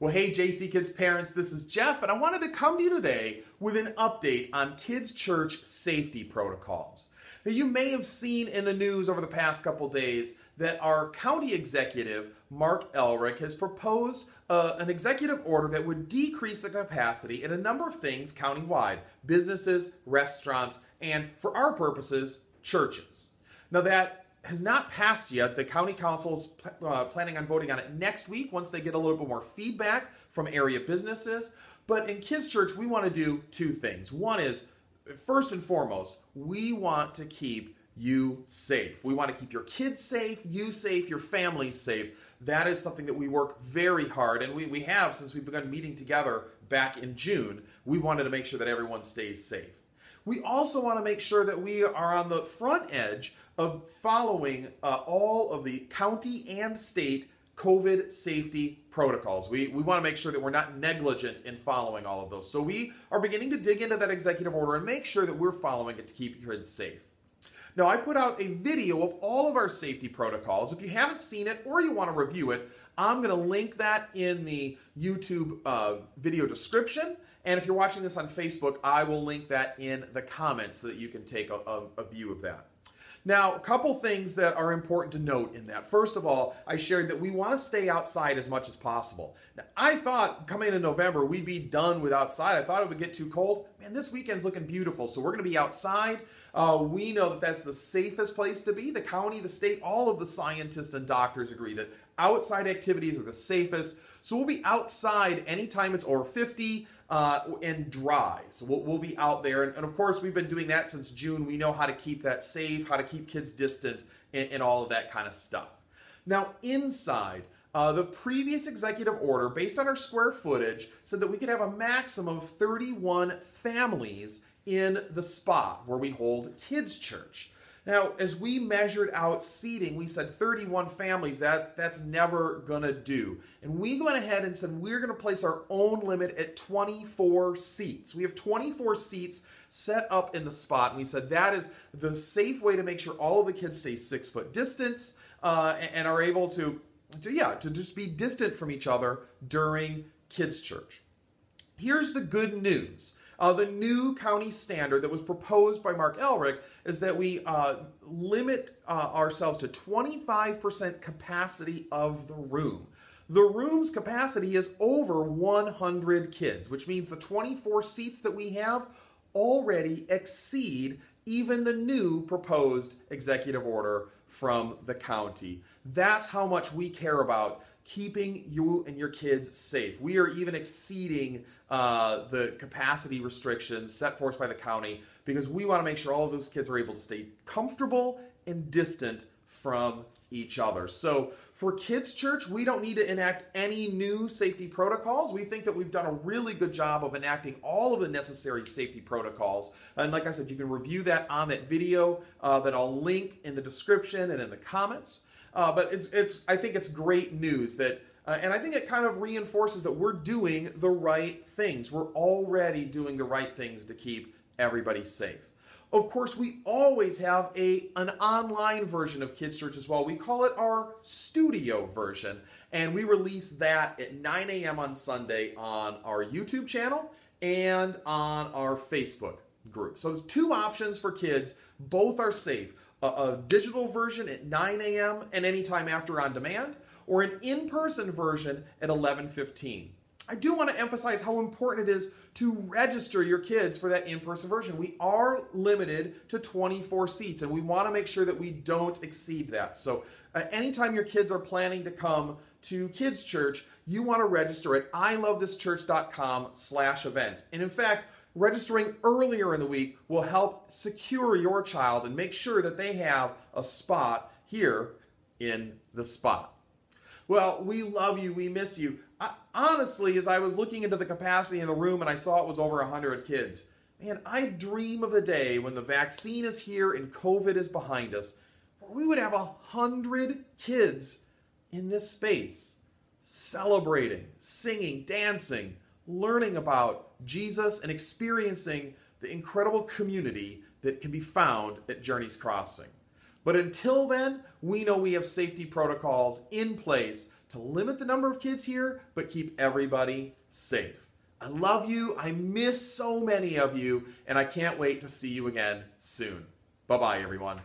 Well, hey, JC Kids parents, this is Jeff, and I wanted to come to you today with an update on Kids Church safety protocols. Now, you may have seen in the news over the past couple days that our county executive, Marc Elrich, has proposed uh, an executive order that would decrease the capacity in a number of things countywide businesses, restaurants, and for our purposes, churches. Now, that has not passed yet. The county council is uh, planning on voting on it next week once they get a little bit more feedback from area businesses. But in Kids Church, we want to do two things. One is, first and foremost, we want to keep you safe. We want to keep your kids safe, you safe, your family safe. That is something that we work very hard, and we, we have since we've begun meeting together back in June. We wanted to make sure that everyone stays safe. We also want to make sure that we are on the front edge of following uh, all of the county and state COVID safety protocols. We, we want to make sure that we're not negligent in following all of those. So we are beginning to dig into that executive order and make sure that we're following it to keep kids safe. Now, I put out a video of all of our safety protocols. If you haven't seen it or you want to review it, I'm going to link that in the YouTube uh, video description. And if you're watching this on Facebook, I will link that in the comments so that you can take a, a, a view of that. Now, a couple things that are important to note in that. First of all, I shared that we want to stay outside as much as possible. Now, I thought coming into November we'd be done with outside. I thought it would get too cold. Man, this weekend's looking beautiful, so we're going to be outside. Uh, we know that that's the safest place to be. The county, the state, all of the scientists and doctors agree that outside activities are the safest. So we'll be outside anytime it's over 50 uh, and dry. So we'll, we'll be out there. And, and, of course, we've been doing that since June. We know how to keep that safe, how to keep kids distant, and, and all of that kind of stuff. Now, inside, uh, the previous executive order, based on our square footage, said that we could have a maximum of 31 families in the spot where we hold kids' church. Now, as we measured out seating, we said 31 families, that, that's never gonna do. And we went ahead and said we're gonna place our own limit at 24 seats. We have 24 seats set up in the spot, and we said that is the safe way to make sure all of the kids stay six foot distance uh, and are able to, to, yeah, to just be distant from each other during kids' church. Here's the good news. Uh, the new county standard that was proposed by Marc Elrich is that we uh, limit uh, ourselves to 25% capacity of the room. The room's capacity is over 100 kids, which means the 24 seats that we have already exceed even the new proposed executive order from the county. That's how much we care about keeping you and your kids safe. We are even exceeding uh, the capacity restrictions set forth by the county because we want to make sure all of those kids are able to stay comfortable and distant from each other. So for Kids Church, we don't need to enact any new safety protocols. We think that we've done a really good job of enacting all of the necessary safety protocols. And like I said, you can review that on that video uh, that I'll link in the description and in the comments. Uh, but it's, it's, I think it's great news that uh, and I think it kind of reinforces that we're doing the right things. We're already doing the right things to keep everybody safe. Of course, we always have a an online version of Kids Church as well. We call it our studio version, and we release that at 9 a.m. on Sunday on our YouTube channel and on our Facebook group. So there's two options for kids. Both are safe. A, a digital version at 9 a.m. and anytime after on demand, or an in-person version at 11:15. I do want to emphasize how important it is to register your kids for that in-person version. We are limited to 24 seats and we want to make sure that we don't exceed that. So uh, anytime your kids are planning to come to kids church, you want to register at ilovethischurch.com slash event. And in fact, registering earlier in the week will help secure your child and make sure that they have a spot here in the spot. Well, we love you. We miss you. I, honestly, as I was looking into the capacity in the room and I saw it was over 100 kids, man, I dream of the day when the vaccine is here and COVID is behind us, where we would have 100 kids in this space celebrating, singing, dancing, learning about Jesus, and experiencing the incredible community that can be found at Journey's Crossing. But until then, we know we have safety protocols in place to limit the number of kids here, but keep everybody safe. I love you. I miss so many of you, and I can't wait to see you again soon. Bye bye, everyone.